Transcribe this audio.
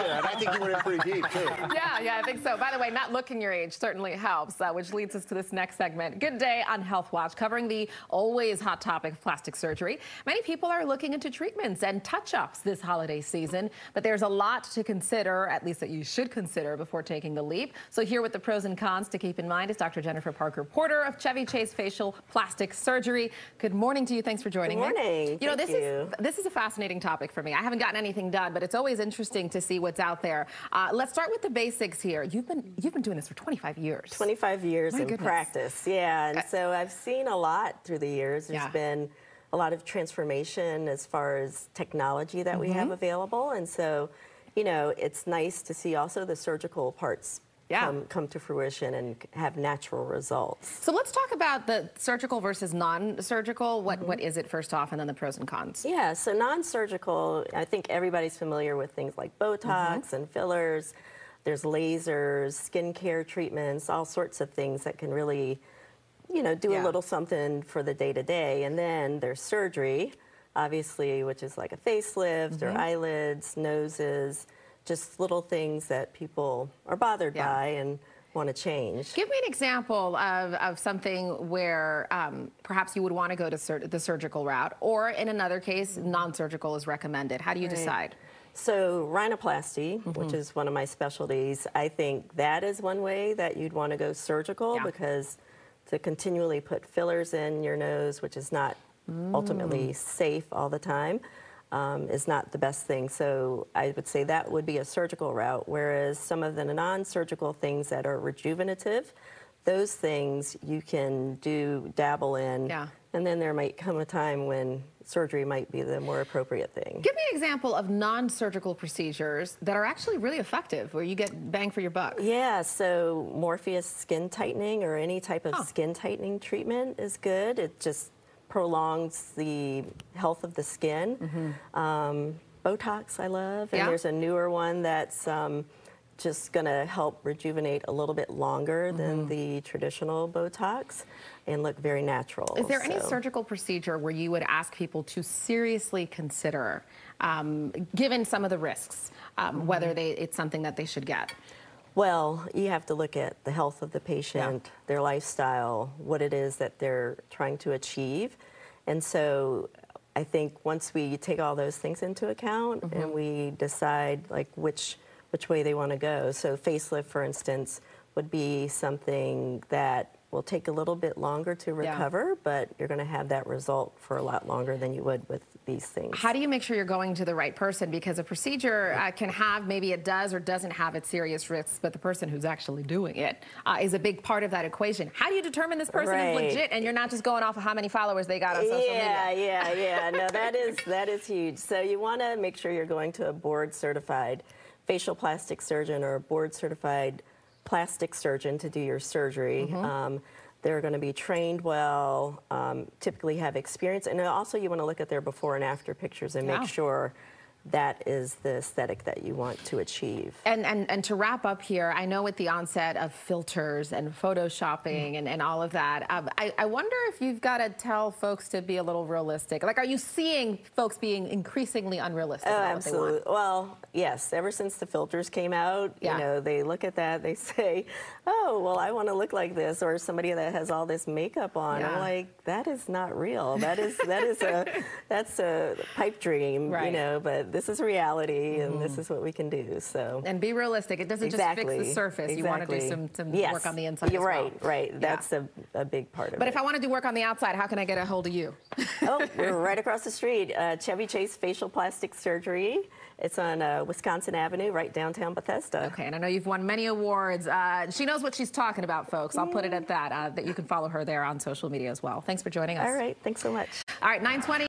Yeah, and I think you went in pretty deep, too. Yeah, yeah, I think so. By the way, not looking your age certainly helps, uh, which leads us to this next segment. Good day on Health Watch, covering the always hot topic of plastic surgery. Many people are looking into treatments and touch-ups this holiday season, but there's a lot to consider, at least that you should consider before taking the leap. So here with the pros and cons to keep in mind is Dr. Jennifer Parker Porter of Chevy Chase Facial Plastic Surgery. Good morning to you. Thanks for joining Good morning. me. You know, this you. is this is a fascinating topic for me. I haven't gotten anything done, but it's always interesting to see what's out there. Uh, let's start with the basics here. You've been you've been doing this for 25 years. 25 years My in goodness. practice, yeah. And Uh, so I've seen a lot through the years. There's Yeah. been a lot of transformation as far as technology that we Mm-hmm. have available. And so, you know, it's nice to see also the surgical parts Yeah. come, come to fruition and have natural results. So let's talk about the surgical versus non-surgical. What what mm-hmm. is it first off, and then the pros and cons. Yeah, so non-surgical, I think everybody's familiar with things like Botox mm-hmm. and fillers. There's lasers, skincare treatments, all sorts of things that can really, you know, do Yeah. a little something for the day to day. And then there's surgery, obviously, which is like a facelift or mm-hmm. eyelids, noses, just little things that people are bothered Yeah. by and want to change. Give me an example of, of something where um, perhaps you would want to go to sur- the surgical route, or in another case, non-surgical is recommended. How do you Right. decide? So rhinoplasty, which Mm-hmm. is one of my specialties, I think that is one way that you'd want to go surgical Yeah. because to continually put fillers in your nose, which is not ultimately Mm. safe all the time, um, is not the best thing. So I would say that would be a surgical route. Whereas some of the non-surgical things that are rejuvenative, those things you can do dabble in. Yeah. And then there might come a time when surgery might be the more appropriate thing. Give me an example of non-surgical procedures that are actually really effective, where you get bang for your buck. Yeah, so Morpheus skin tightening or any type of skin tightening treatment is good. It just prolongs the health of the skin. Um, Botox, I love. And Yeah? there's a newer one that's um, just going to help rejuvenate a little bit longer than the traditional Botox and look very natural. Is there any surgical procedure where you would ask people to seriously consider, um, given some of the risks, um, whether they, it's something that they should get? Well, you have to look at the health of the patient, their lifestyle, what it is that they're trying to achieve. And so I think once we take all those things into account Mm-hmm. and we decide like which which way they want to go. So facelift for instance would be something that will take a little bit longer to Yeah. recover, but you're going to have that result for a lot longer than you would with these things. How do you make sure you're going to the right person? Because a procedure uh, can have, maybe it does or doesn't have its serious risks, but the person who's actually doing it uh, is a big part of that equation. How do you determine this person is legit and you're not just going off of how many followers they got on social yeah, media? Yeah, yeah, yeah. No, that is that is huge. So you want to make sure you're going to a board certified facial plastic surgeon or a board certified plastic surgeon to do your surgery. Mm-hmm. Um, they're going to be trained well, um, typically have experience, and also you want to look at their before and after pictures and Yeah. make sure that is the aesthetic that you want to achieve. And, and, and to wrap up here, I know with the onset of filters and photoshopping and, and all of that, um, I, I wonder if you've got to tell folks to be a little realistic. Like, are you seeing folks being increasingly unrealistic Oh, about what they want? absolutely. Well, yes. Ever since the filters came out, Yeah. you know, they look at that, they say, "Oh, well, I want to look like this," or somebody that has all this makeup on. Yeah. I'm like, that is not real. That is that is a that's a pipe dream, Right. You know. But this is reality, and this is what we can do. So. And be realistic. It doesn't Exactly. just fix the surface. You want to do some, some Yes. work on the inside You're well. right, right. Yeah. That's a, a big part of But it. But if I want to do work on the outside, how can I get a hold of you? oh, we're right across the street. Uh, Chevy Chase Facial Plastic Surgery. It's on uh, Wisconsin Avenue, right downtown Bethesda. Okay, and I know you've won many awards. Uh, she knows what she's talking about, folks. I'll put it at that. Uh, that you can follow her there on social media as well. Thanks for joining us. All right. Thanks so much. All right, 920.